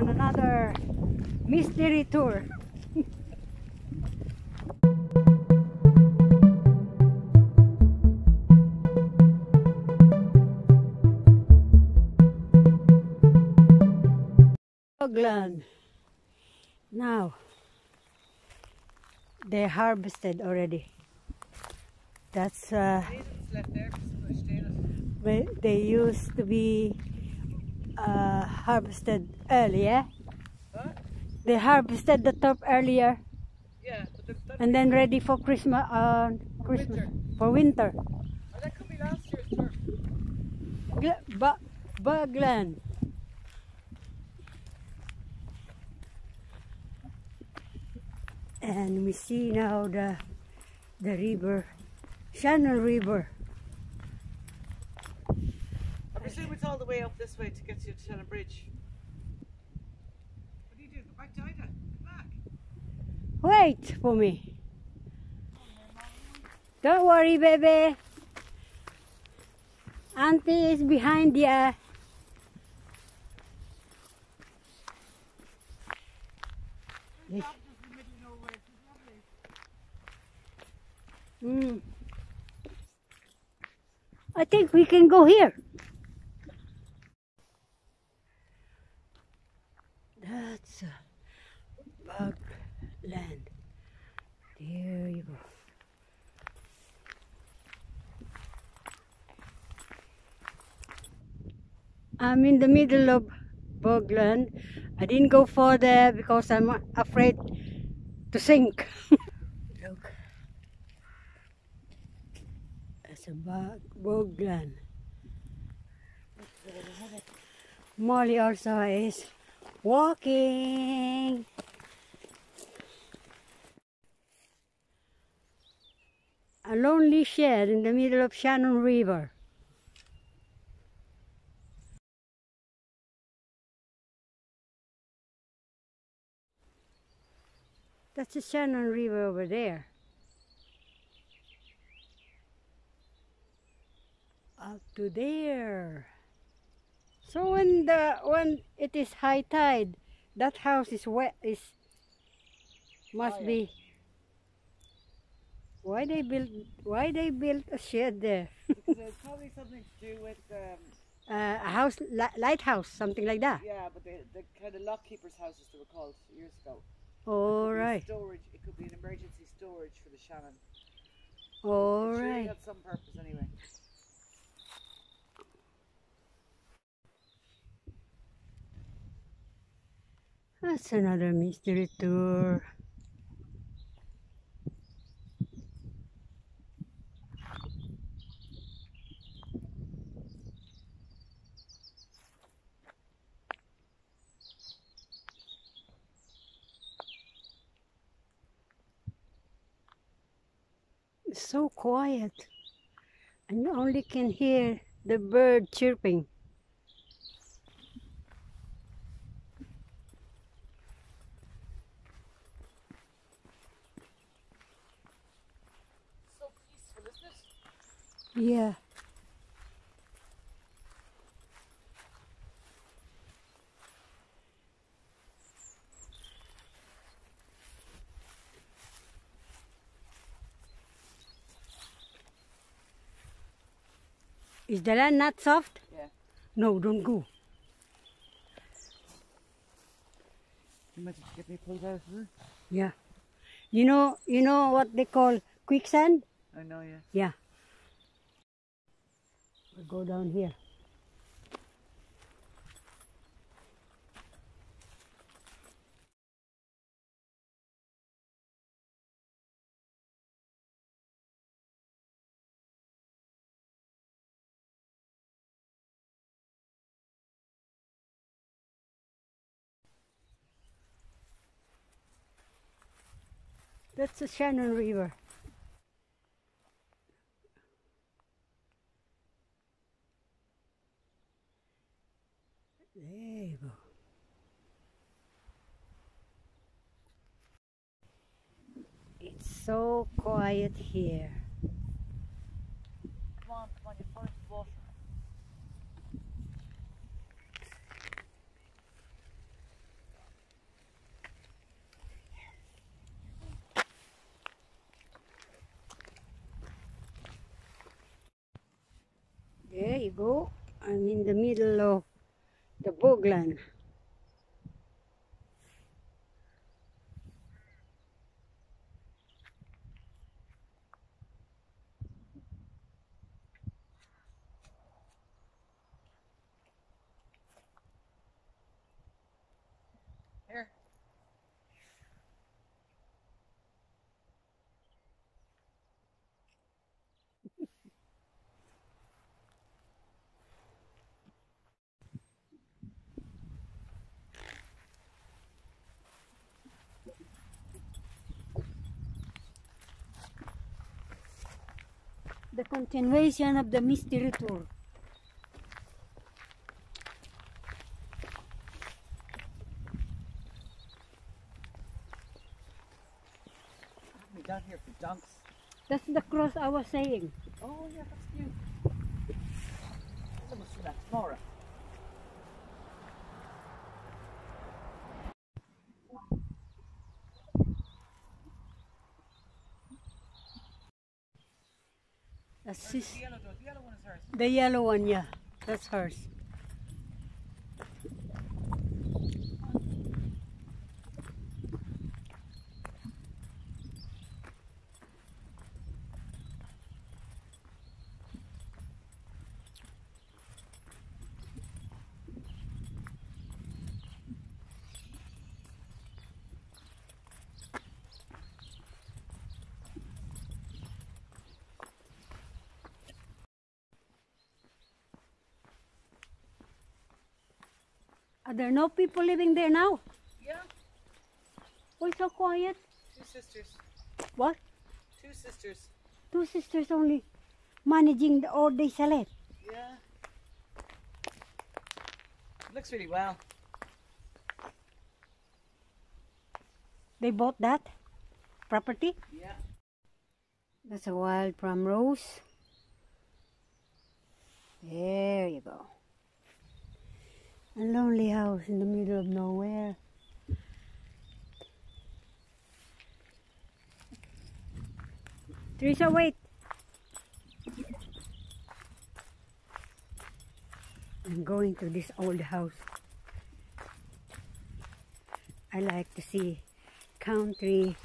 on another mystery tour. Bogland. Now, they harvested already. That's uh, left there, pushed in they they used to be uh, harvested earlier. What? They harvested the top earlier Yeah, but the, and then ready for Christmas. Uh, Christmas for winter. oh, that could be last year's turf. Bu- And we see now the the river, Shannon River. I presume it's all the way up this way to get you to Shannon Bridge. What do you do? Go back to Ida. Go back. Wait for me. Don't worry, baby. Auntie is behind you. Yes. Mm. I think we can go here. That's bug land. There you go. I'm in the middle of Bogland. I didn't go further because I'm afraid to sink. Look. That's a bog, Bogland. Molly also is walking. A lonely shed in the middle of Shannon River. That's the Shannon River over there. Up to there. So when the when it is high tide, that house is wet is must Oh, yeah. be why they built why they built a shed there? Because it's probably something to do with, um, uh, a house li- lighthouse something like that. yeah, but the, the kind of lock keepers' houses they were called years ago. All right. Storage. It could be an emergency storage for the Shannon. All It right. had some purpose anyway. That's another mystery tour. So quiet, and you only can hear the bird chirping. So peaceful, isn't it? Yeah. Is the land not soft? Yeah. No, don't go. Imagine to get me pulled out of. Yeah. You know, you know what they call quicksand? I know, yeah. Yeah. We'll go down here. That's the Shannon River. so quiet here. There you go. I'm in the middle of the bogland. The continuation of the mystery tour. Been down here for dunks. That's the cross I was saying. Oh yeah, that's cute. That must be that tomorrow. The yellow. The yellow one is hers. the yellow one, yeah. That's hers. Are there no people living there now? Yeah. Why so quiet? Two sisters. What? Two sisters. Two sisters only managing the all day chalet. Yeah. It looks really well. They bought that property. Yeah. That's a wild primrose. There you go. A lonely house in the middle of nowhere. Teresa, wait. I'm going to this old house. I like to see country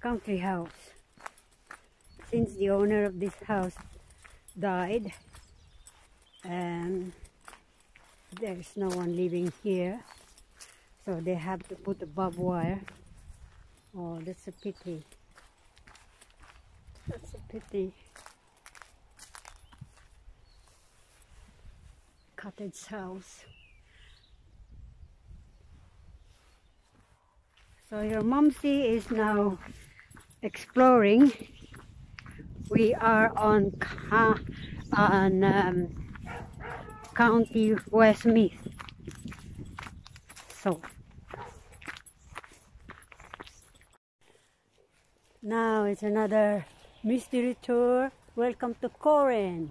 country house since the owner of this house died and there's no one living here. So they have to put a barbed wire. Oh that's a pity. That's a pity. Cottage house. So your Mamsie is now exploring. We are on on um, County Westmeath. So now it's another mystery tour. Welcome to Correen.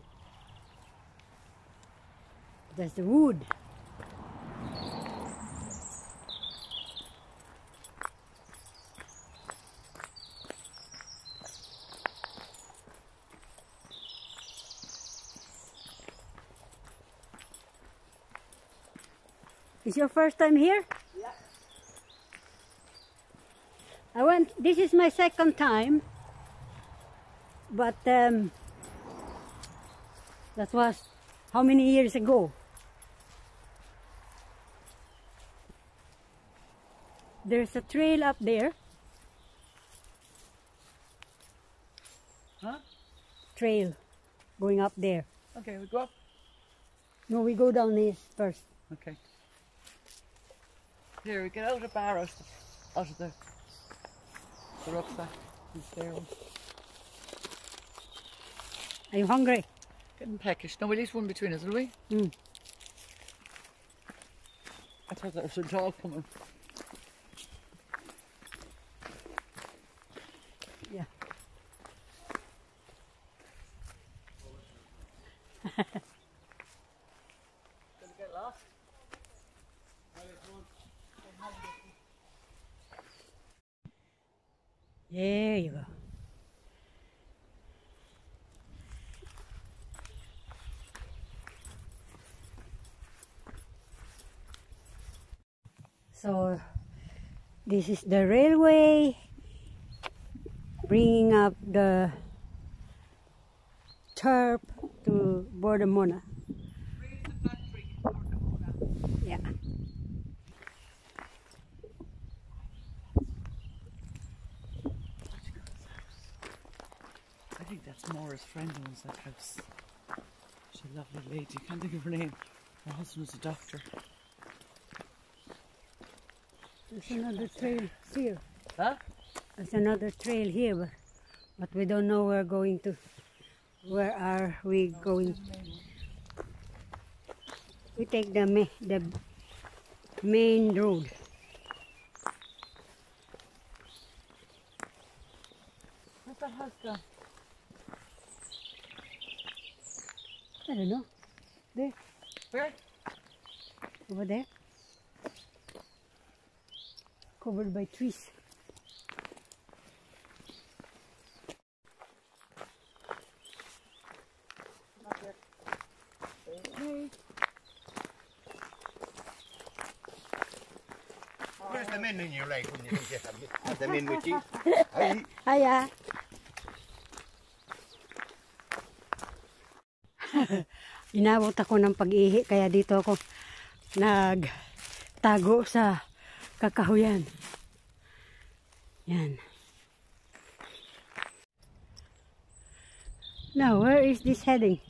That's the wood. Is your first time here? Yeah. I went. This is my second time, but um, that was how many years ago? There's a trail up there. Huh? Trail going up there. Okay, we go up. No, we go down this first. Okay. Here, we get out of bar out of the, out of the, the rucksack. He's there. Are you hungry? Getting peckish. No, we'll eat one between us, will we? Mm. I thought there was a dog coming. Yeah. There you go. So this is the railway bringing up the turf to Bord na Móna. I Maura's friend owns that house. She's a lovely lady. Can't think of her name. Her husband was a doctor. There's another trail here. Huh? There's another trail here, but, but we don't know where we're going to. Where are we going? We take the ma- the main road. Where's that house gone? I don't know. There, Where? over there. Covered by trees. Where's the men in your life when you get them? Have them in with you? Aye. Hiya. Inabot ako ng pag-ihi kaya dito ako nagtago sa kakahuyan. Yan. Now, where is this heading?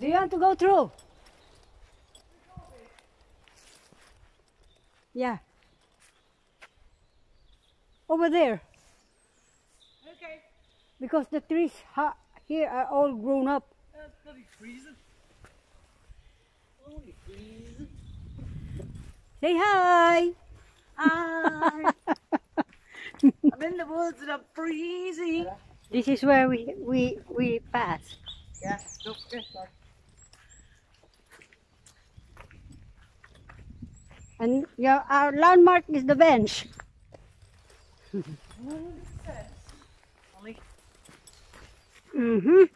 Do you want to go through? Yeah. Over there. Okay. Because the trees ha- here are all grown up. That's bloody freezing. Holy freezing. Say hi. Hi. I'm in the woods and I'm freezing. This is where we we we pass. Yeah, don't forget that. And your our landmark is the bench. Only Mhm.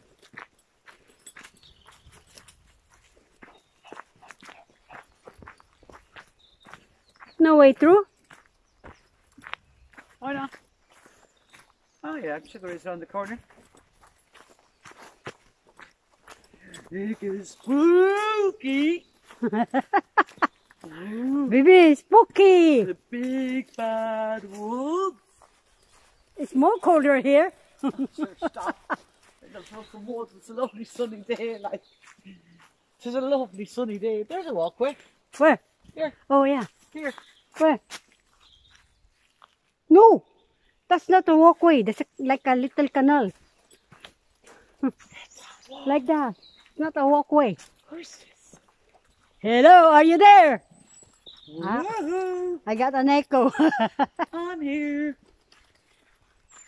No way through. Why not? Oh yeah, I'm sure there is around the corner. It is spooky. Baby, spooky. The big bad wolf. It's more colder here. Sure, stop. It'll throw some woods. It's a lovely sunny day. Like, it's a lovely sunny day. There's a walkway. Where? Here, Oh yeah. here. Where? No, that's not a walkway. That's a, like a little canal. like that. It's not a walkway. This? Hello, are you there? Ah, Woohoo! I got an echo. I'm here.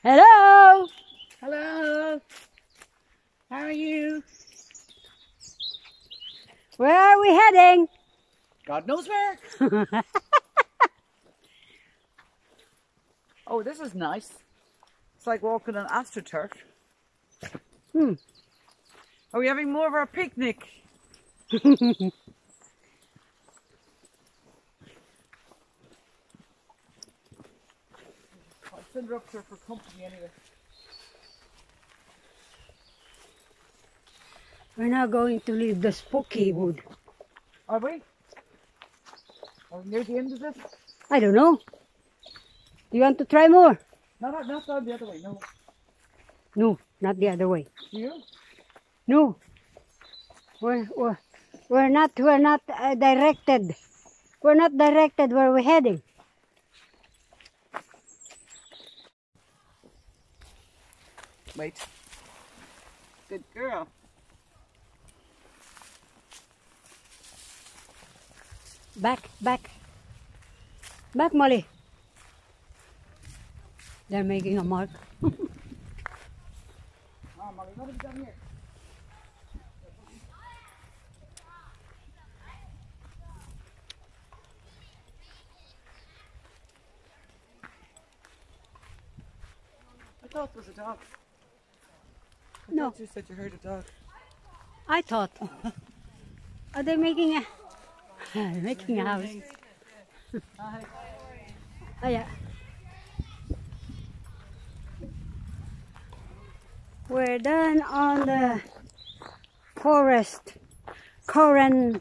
Hello. Hello. How are you? Where are we heading? God knows where. oh, this is nice. It's like walking on astroturf. Hmm. Are we having more of our picnic? I'll her up here for company anyway. We're now going to leave the spooky wood. Are we? Are we near the end of this? I don't know. Do you want to try more? No, no, not the other way. No. No, not the other way. You? No. We're, we're, we're not, we're not uh, directed. We're not directed where we're heading. Wait. Good girl. Back, back. Back, Molly. They're making a mark. Oh, Molly, what have you done here? I thought it was a dog. No, You said you heard a dog. I thought. Are they making a making a house? Oh yeah. We're done on the forest, Correen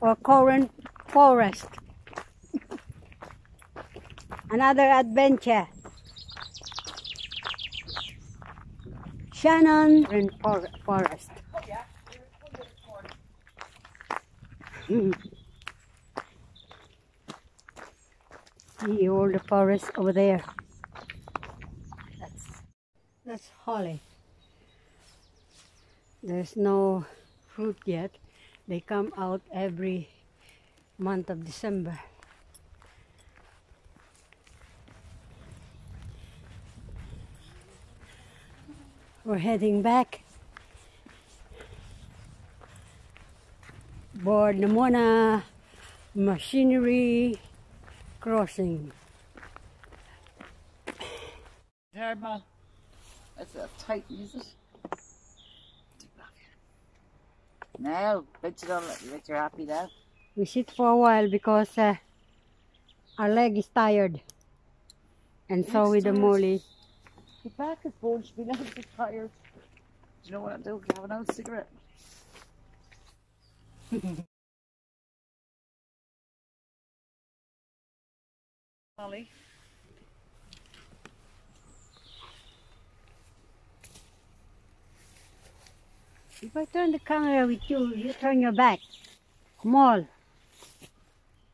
or Correen Forest. Another adventure. Shannon Correen For- Forest. Hmm. See all the forest over there. That's that's holly. There's no fruit yet. They come out every month of December. We're heading back. Bord na Móna machinery crossing. Man. That's a tight, it? Now, bet you don't bet you're happy now. We sit for a while because uh, our leg is tired. And so with the molly. The back is bunched, my legs are tired. Do you know what I'm doing? Have an old cigarette. Molly. If I turn the camera with you, you turn your back. Mall.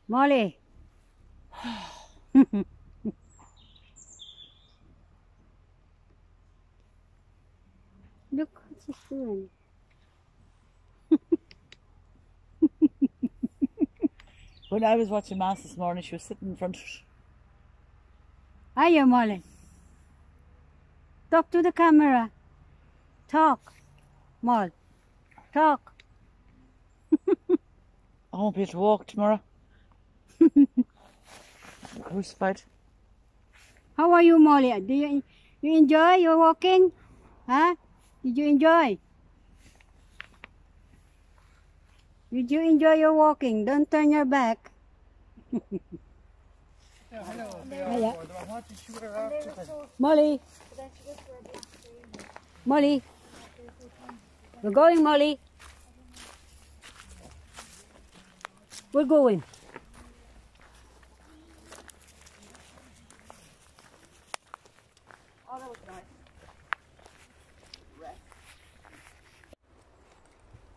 Molly. She's doing. When I was watching Mass this morning, she was sitting in front of Hiya, Molly. Talk to the camera. Talk. Molly. Talk. I won't be able to walk tomorrow. Crucified. How are you, Molly? Do you you enjoy your walking? Huh? Did you enjoy? Did you enjoy your walking? Don't turn your back. Molly. Molly. We're going, Molly. We're going. Oh, that was nice.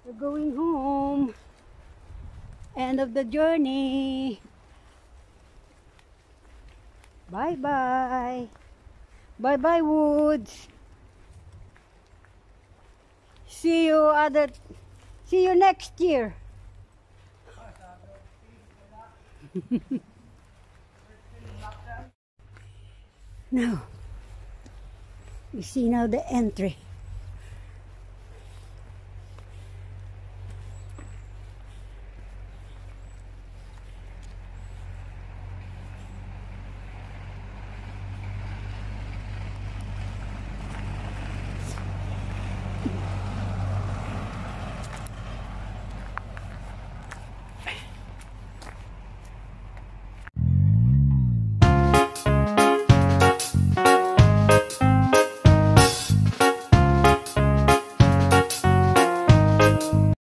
We're going home. Of the journey. Bye bye. Bye bye, Woods. See you other. See you next year. now, you see now the entry.